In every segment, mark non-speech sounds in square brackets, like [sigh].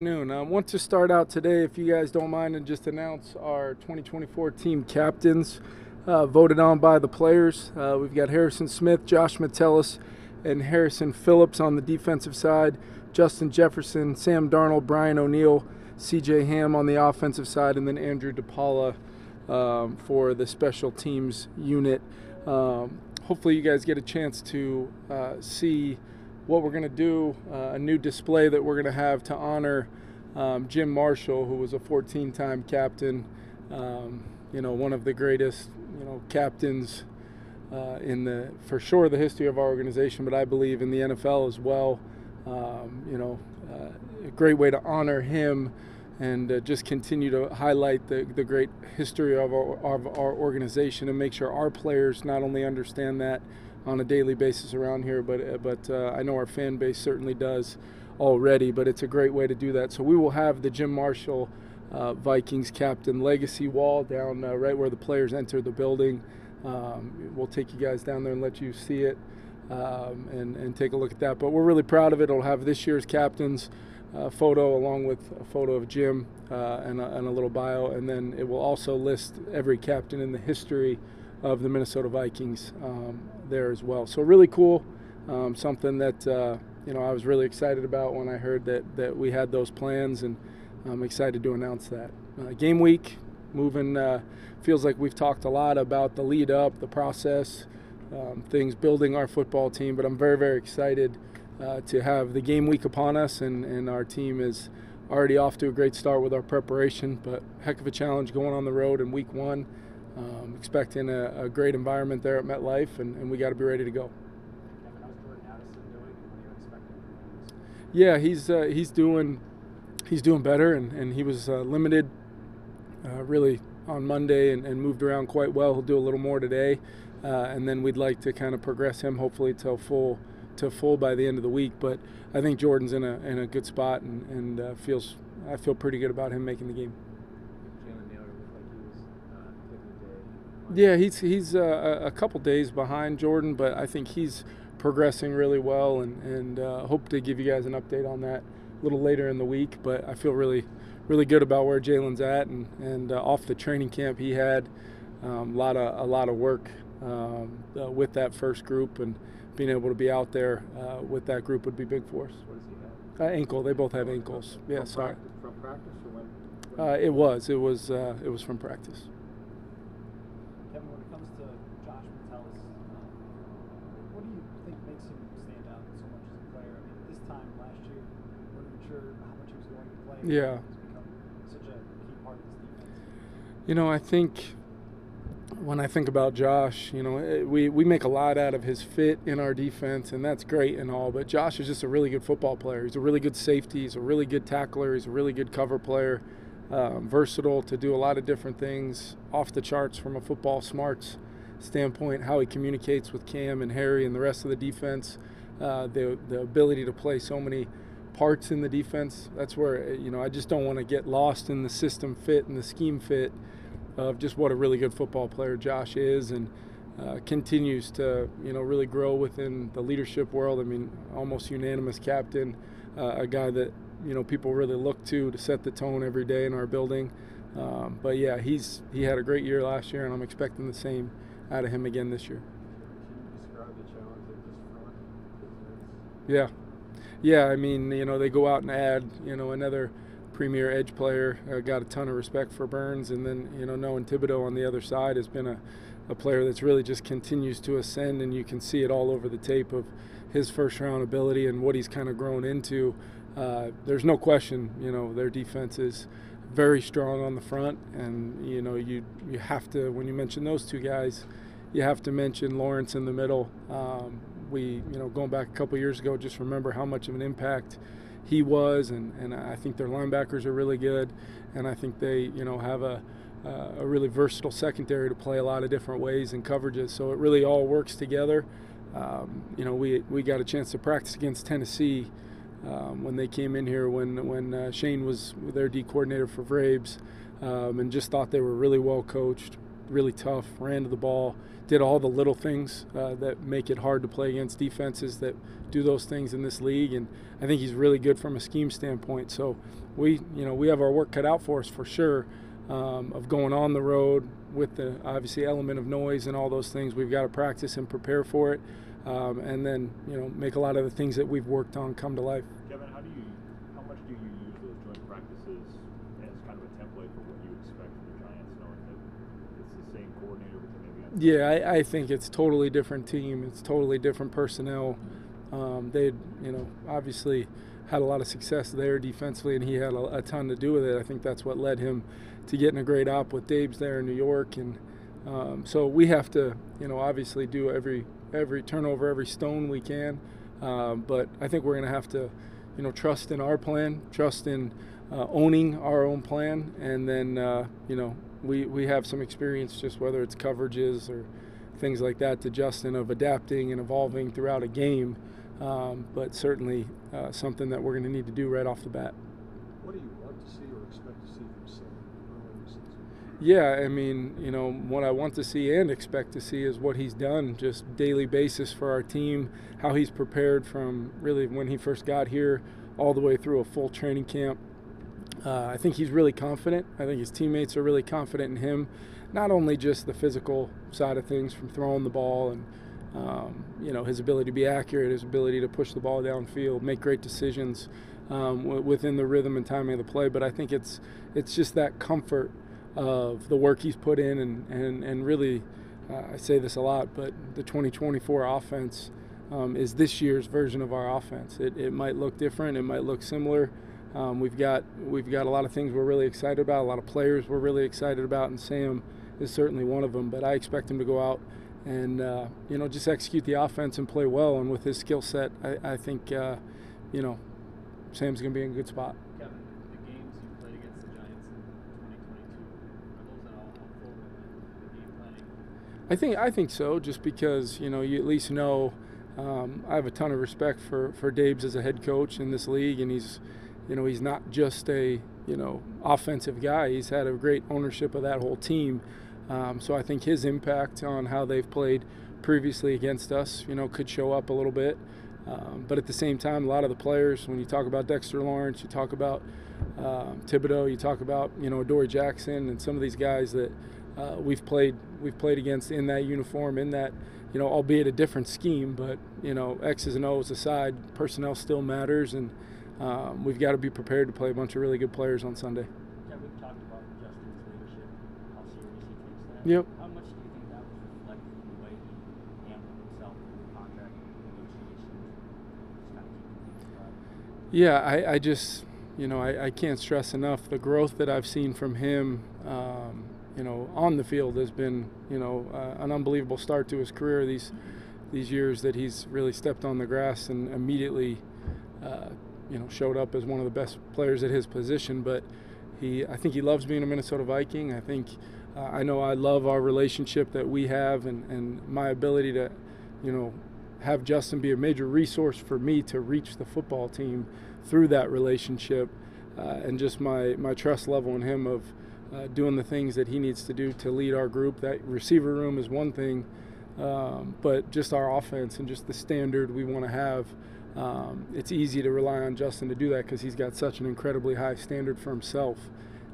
afternoon. I want to start out today, if you guys don't mind, and just announce our 2024 team captains uh, voted on by the players. Uh, we've got Harrison Smith, Josh Metellus, and Harrison Phillips on the defensive side, Justin Jefferson, Sam Darnold, Brian O'Neill, CJ Ham on the offensive side, and then Andrew DePaola um, for the special teams unit. Um, hopefully, you guys get a chance to uh, see what we're going to do, uh, a new display that we're going to have to honor um, Jim Marshall, who was a 14-time captain, um, you know, one of the greatest, you know, captains uh, in the, for sure, the history of our organization, but I believe in the NFL as well. Um, you know, uh, a great way to honor him and uh, just continue to highlight the, the great history of our, of our organization and make sure our players not only understand that, on a daily basis around here, but uh, but uh, I know our fan base certainly does already. But it's a great way to do that. So we will have the Jim Marshall uh, Vikings captain legacy wall down uh, right where the players enter the building. Um, we'll take you guys down there and let you see it um, and and take a look at that. But we're really proud of it. It'll have this year's captains. Uh, photo along with a photo of Jim uh, and, a, and a little bio, and then it will also list every captain in the history of the Minnesota Vikings um, there as well. So really cool, um, something that uh, you know I was really excited about when I heard that that we had those plans, and I'm excited to announce that. Uh, game week, moving. Uh, feels like we've talked a lot about the lead up, the process, um, things building our football team, but I'm very very excited uh, to have the game week upon us, and and our team is already off to a great start with our preparation, but heck of a challenge going on the road in week one. Um, expecting a, a, great environment there at MetLife, and, and we got to be ready to go. Yeah, he's uh, he's doing he's doing better, and, and he was uh, limited uh, really on Monday and, and, moved around quite well. He'll do a little more today, uh, and then we'd like to kind of progress him hopefully to full to full by the end of the week. But I think Jordan's in a in a good spot, and, and uh, feels I feel pretty good about him making the game. Yeah, he's he's uh, a couple days behind Jordan, but I think he's progressing really well, and and uh, hope to give you guys an update on that a little later in the week. But I feel really really good about where Jalen's at, and and uh, off the training camp he had um, a lot of a lot of work um, uh, with that first group, and being able to be out there uh, with that group would be big for us. What does he have? Uh, ankle. They both have ankles. Yeah, from sorry. Practice, from practice or when? when? it was. It was. it was from practice. Kevin, when it comes to Josh Metellus, um, what do you think makes him stand out so much as a player? I mean, this time last year, we weren't sure how much he was going to play. Yeah. He's become such a key part of this defense. You know, I think when I think about Josh, you know, we, we make a lot out of his fit in our defense, and that's great and all. But Josh is just a really good football player. He's a really good safety. He's a really good tackler. He's a really good cover player um, versatile to do a lot of different things, off the charts from a football smarts standpoint. How he communicates with Cam and Harry and the rest of the defense, uh, the the ability to play so many parts in the defense. That's where you know I just don't want to get lost in the system fit and the scheme fit of just what a really good football player Josh is and. Uh, continues to you know really grow within the leadership world. I mean, almost unanimous captain, uh, a guy that you know people really look to to set the tone every day in our building. Um, but yeah, he's he had a great year last year, and I'm expecting the same out of him again this year. Yeah, yeah. I mean, you know, they go out and add, you know, another premier edge player. Uh, got a ton of respect for Burns, and then you know, knowing Thibodeaux on the other side has been a, a player that's really just continues to ascend, and you can see it all over the tape of his first round ability and what he's kind of grown into. Uh, there's no question, you know, their defense is very strong on the front, and you know, you you have to when you mention those two guys, you have to mention Lawrence in the middle. Um, we, you know, going back a couple years ago, just remember how much of an impact he was, and, and I think their linebackers are really good, and I think they, you know, have a uh, a really versatile secondary to play a lot of different ways and coverages. So it really all works together. Um, you know, we we got a chance to practice against Tennessee um, when they came in here when when uh, Shane was their D coordinator for Vrabes, um, and just thought they were really well coached, really tough, ran to the ball, did all the little things uh, that make it hard to play against defenses that do those things in this league. And I think he's really good from a scheme standpoint. So we, you know, we have our work cut out for us for sure. Um, of going on the road with the obviously element of noise and all those things, we've got to practice and prepare for it, um, and then you know make a lot of the things that we've worked on come to life. Kevin, how do you, how much do you use those joint practices as kind of a template for what you expect from the Giants, knowing that it's the same coordinator, but maybe on Yeah, I, I think it's totally different team. It's totally different personnel. Um, they, you know, obviously had a lot of success there defensively, and he had a, a, ton to do with it. I think that's what led him to getting a great op with Dabes there in New York, and um, so we have to, you know, obviously do every every turnover, every stone we can. Um, but I think we're going to have to, you know, trust in our plan, trust in uh, owning our own plan, and then, uh, you know, we, we have some experience just whether it's coverages or things like that to Justin of adapting and evolving throughout a game. Um, but certainly uh, something that we're going to need to do right off the bat. What do you want to see or expect to see from Sam early in the season? Yeah, I mean, you know, what I want to see and expect to see is what he's done just daily basis for our team, how he's prepared from really when he first got here all the way through a full training camp. Uh, I think he's really confident. I think his teammates are really confident in him, not only just the physical side of things from throwing the ball and um, you know his ability to be accurate, his ability to push the ball downfield, make great decisions um, w- within the rhythm and timing of the play. But I think it's it's just that comfort of the work he's put in, and and and really, uh, I say this a lot, but the 2024 offense um, is this year's version of our offense. It, it might look different, it might look similar. Um, we've got we've got a lot of things we're really excited about, a lot of players we're really excited about, and Sam is certainly one of them. But I expect him to go out and uh, you know just execute the offense and play well. And with his skill set, I, I think uh, you know Sam's going to be in a good spot. Kevin, the games you played against the Giants in 2022 are those at all helpful in the game planning? I think I think so. Just because you know you at least know. Um, I have a ton of respect for for Dabes as a head coach in this league, and he's you know he's not just a you know offensive guy. He's had a great ownership of that whole team. Um, so I think his impact on how they've played previously against us, you know, could show up a little bit. Um, but at the same time, a lot of the players, when you talk about Dexter Lawrence, you talk about um, Thibodeaux, you talk about you know Adoree' Jackson, and some of these guys that uh, we've played we've played against in that uniform, in that you know, albeit a different scheme, but you know X's and O's aside, personnel still matters, and um, we've got to be prepared to play a bunch of really good players on Sunday. Yeah, we've talked about Justin's leadership, how serious he takes that. Yep. How much do you think that was reflected in the way he handled himself through the contract negotiations, just kind of keeping things private? Yeah, I, I just, you know, I, I can't stress enough the growth that I've seen from him, um, you know, on the field has been, you know, uh, an unbelievable start to his career. These these years that he's really stepped on the grass and immediately, uh, you know, showed up as one of the best players at his position. But he, I think he loves being a Minnesota Viking. I think, uh, I know I love our relationship that we have and, and my ability to, you know, have Justin be a major resource for me to reach the football team through that relationship uh, and just my, my trust level in him of uh, doing the things that he needs to do to lead our group. That receiver room is one thing, um, but just our offense and just the standard we want to have. Um, it's easy to rely on Justin to do that because he's got such an incredibly high standard for himself.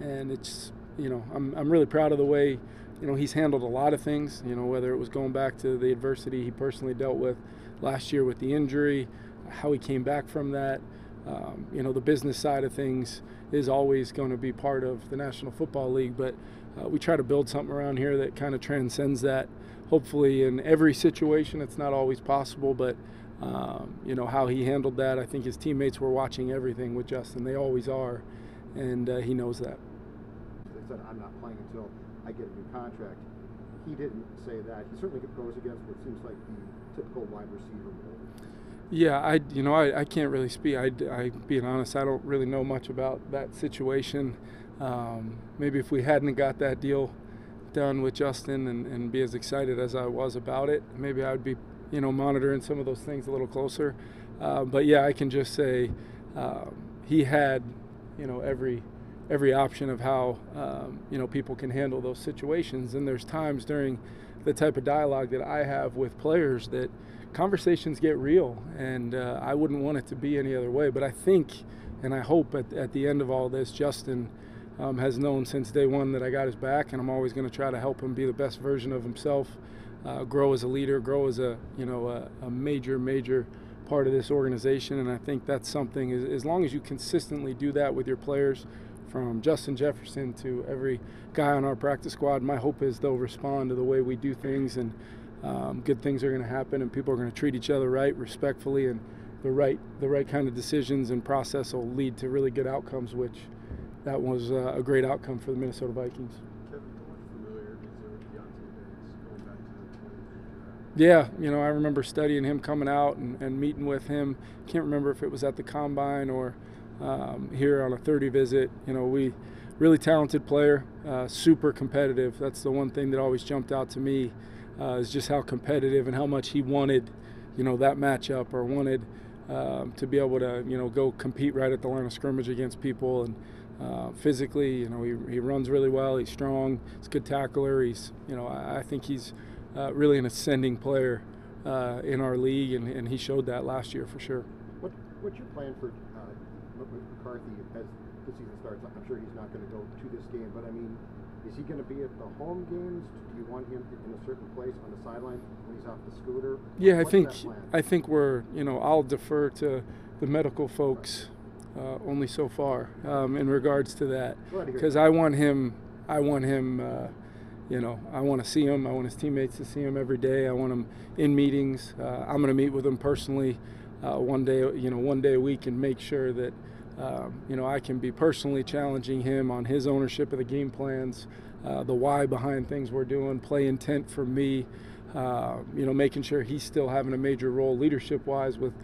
And it's, you know, I'm, I'm really proud of the way, you know, he's handled a lot of things, you know, whether it was going back to the adversity he personally dealt with last year with the injury, how he came back from that. Um, you know, the business side of things is always going to be part of the National Football League, but uh, we try to build something around here that kind of transcends that. Hopefully, in every situation, it's not always possible, but um, you know how he handled that. I think his teammates were watching everything with Justin. They always are, and uh, he knows that. They said, I'm not playing until I get a new contract. He didn't say that. He certainly goes against what seems like the typical wide receiver role. Yeah, I you know I, I can't really speak. I, I being honest, I don't really know much about that situation. Um, maybe if we hadn't got that deal done with Justin and, and be as excited as I was about it, maybe I would be you know monitoring some of those things a little closer. Uh, but yeah, I can just say um, he had you know every every option of how um, you know people can handle those situations. And there's times during the type of dialogue that I have with players that conversations get real, and uh, I wouldn't want it to be any other way. But I think, and I hope at, at the end of all this, Justin um, has known since day one that I got his back, and I'm always going to try to help him be the best version of himself, uh, grow as a leader, grow as a you know a, a major major part of this organization. And I think that's something as, long as you consistently do that with your players from Justin Jefferson to every guy on our practice squad. My hope is they'll respond to the way we do things, and um, good things are going to happen, and people are going to treat each other right, respectfully, and the right the right kind of decisions and process will lead to really good outcomes. Which that was uh, a great outcome for the Minnesota Vikings. Kevin, how much familiarity is there with Deonte Banks going back to the 23 draft? Yeah, you know, I remember studying him coming out and, and meeting with him. Can't remember if it was at the combine or um, here on a 30 visit. You know, we really talented player, uh, super competitive. That's the one thing that always jumped out to me uh, is just how competitive and how much he wanted, you know, that matchup or wanted um, to be able to, you know, go compete right at the line of scrimmage against people and. Uh, physically, you know, he, he runs really well. He's strong. He's a good tackler. He's, you know, I, I think he's uh, really an ascending player uh, in our league, and, and he showed that last year for sure. What, what's your plan for uh, McCarthy as the season starts? I'm sure he's not going to go to this game, but I mean, is he going to be at the home games? Do you want him in a certain place on the sideline when he's off the scooter? Yeah, I think? I think we're you know I'll defer to the medical folks uh, only so far um, in regards to that Glad to hear because. I want him I want him uh, you know I want to see him I want his teammates to see him every day I want him in meetings uh, I'm going to meet with him personally uh, one day you know one day a week and make sure that um, you know I can be personally challenging him on his ownership of the game plans uh, the why behind things we're doing play intent for me uh, you know, making sure he's still having a major role leadership-wise with,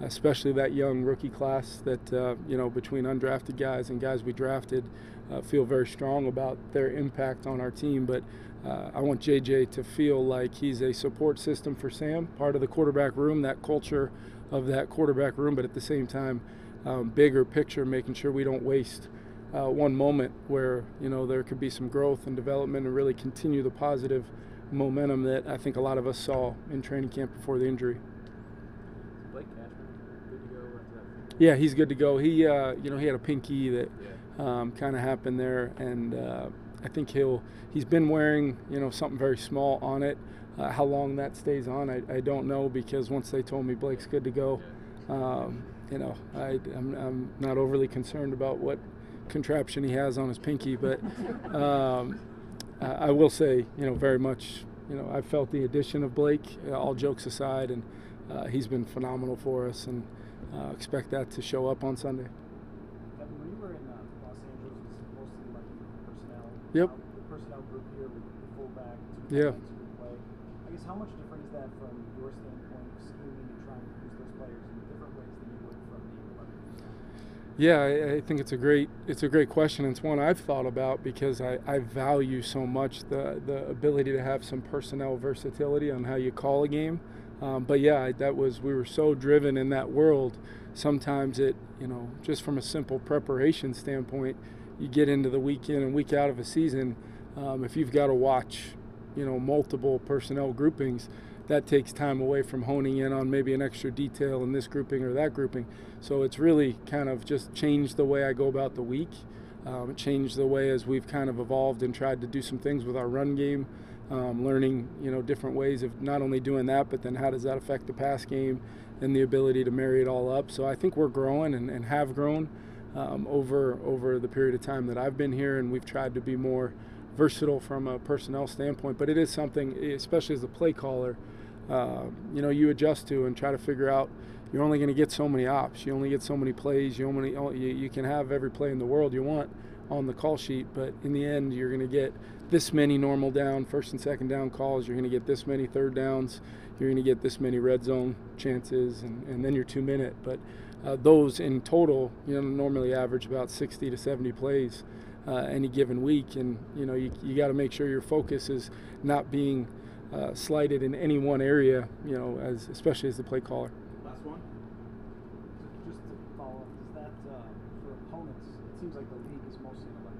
especially that young rookie class that uh, you know between undrafted guys and guys we drafted, uh, feel very strong about their impact on our team. But uh, I want JJ to feel like he's a support system for Sam, part of the quarterback room, that culture of that quarterback room, but at the same time, um, bigger picture, making sure we don't waste uh, one moment where you know there could be some growth and development and really continue the positive momentum that I think a lot of us saw in training camp before the injury. Blake Cashman, good to go after that. Yeah, he's good to go. He, uh, you know, he had a pinky that um, kind of happened there, and uh, I think he'll. He's been wearing, you know, something very small on it. Uh, how long that stays on, I, I don't know because once they told me Blake's good to go, um, you know, I, I'm, I'm not overly concerned about what contraption he has on his pinky, but [laughs] um, I I will say, you know, very much, you know, I felt the addition of Blake, all jokes aside, and uh, he's been phenomenal for us, and uh, expect that to show up on Sunday. Kevin, when you were in uh, Los Angeles, it was mostly like personnel. Yep. The personnel group here with the fullback, two Yeah. tight ends who play. I guess how much different is that from your standpoint of scheming and trying to use those players in different ways than you would from the 11 personnel? Yeah, I, I think it's a great it's a great question. It's one I've thought about because I, I value so much the the ability to have some personnel versatility on how you call a game. Um, but yeah, that was we were so driven in that world. Sometimes it you know just from a simple preparation standpoint, you get into the week in and week out of a season. Um, if you've got to watch, you know, multiple personnel groupings, that takes time away from honing in on maybe an extra detail in this grouping or that grouping. So it's really kind of just changed the way I go about the week. Um, changed the way as we've kind of evolved and tried to do some things with our run game, um, learning you know different ways of not only doing that, but then how does that affect the pass game and the ability to marry it all up. So I think we're growing and, and have grown um, over over the period of time that I've been here, and we've tried to be more versatile from a personnel standpoint. But it is something, especially as a play caller, uh, you know, you adjust to and try to figure out. You're only going to get so many ops. You only get so many plays. You only you, you can have every play in the world you want on the call sheet, but in the end, you're going to get this many normal down, first and second down calls. You're going to get this many third downs. You're going to get this many red zone chances, and, and then your two minute. But uh, those in total, you know, normally average about 60 to 70 plays uh, any given week, and you know, you, you got to make sure your focus is not being uh, slighted in any one area. You know, as especially as the play caller. Last one. Just to follow up, does that uh, for opponents? It seems like the league is mostly an 11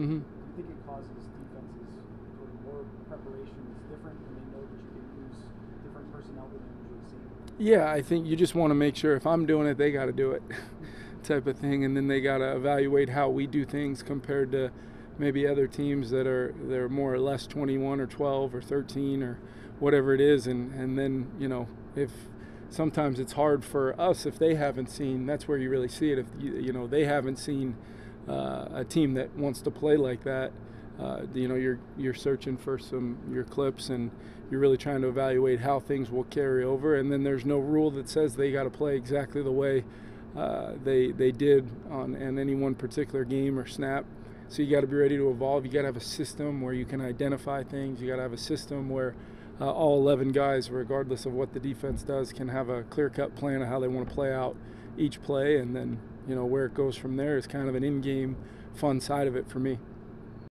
hmm Do you think it causes defenses sort of more preparation that's different and they know that you can use different personnel than they're usually seeing? Yeah, I think you just want to make sure if I'm doing it, they got to do it, [laughs] type of thing, and then they got to evaluate how we do things compared to maybe other teams that are they're more or less 21 or 12 or 13 or whatever it is, and and then you know if sometimes it's hard for us if they haven't seen. That's where you really see it. If you, you know they haven't seen uh, a team that wants to play like that. Uh, you know, you're you're searching for some your clips and you're really trying to evaluate how things will carry over. And then there's no rule that says they got to play exactly the way uh, they they did on in any one particular game or snap. So you got to be ready to evolve. You got to have a system where you can identify things. You got to have a system where uh, all 11 guys, regardless of what the defense does, can have a clear-cut plan of how they want to play out each play, and then you know where it goes from there is kind of an in-game fun side of it for me.